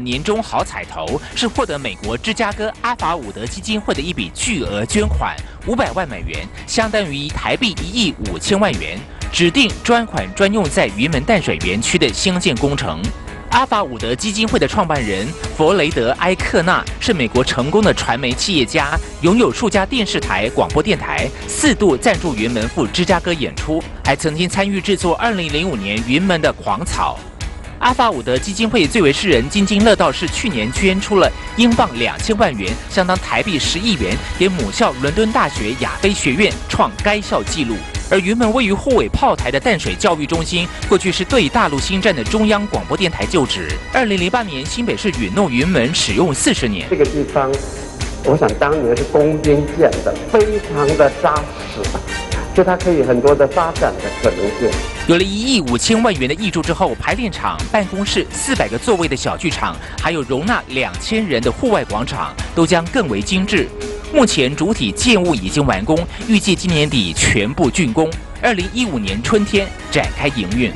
年终好彩头是获得美国芝加哥阿法伍德基金会的一笔巨额捐款，五百万美元，相当于台币一亿五千万元，指定专款专用在云门淡水园区的兴建工程。阿法伍德基金会的创办人弗雷德埃克纳是美国成功的传媒企业家，拥有数家电视台、广播电台，四度赞助云门赴芝加哥演出，还曾经参与制作2005年云门的《狂草》。阿法伍德基金会最为世人津津乐道是去年捐出了英镑两千万元，相当台币十亿元，给母校伦敦大学亚非学院，创该校纪录。而原本位于护尾炮台的淡水教育中心，过去是对大陆新站的中央广播电台旧址。二零零八年，新北市允诺云门使用四十年。这个地方，我想当年是工兵建的，非常的扎实，就它可以很多的发展的可能性。有了一亿五千万元的挹注之后，排练场、办公室、四百个座位的小剧场，还有容纳两千人的户外广场，都将更为精致。目前主体建物已经完工，预计今年底全部竣工，二零一五年春天展开营运。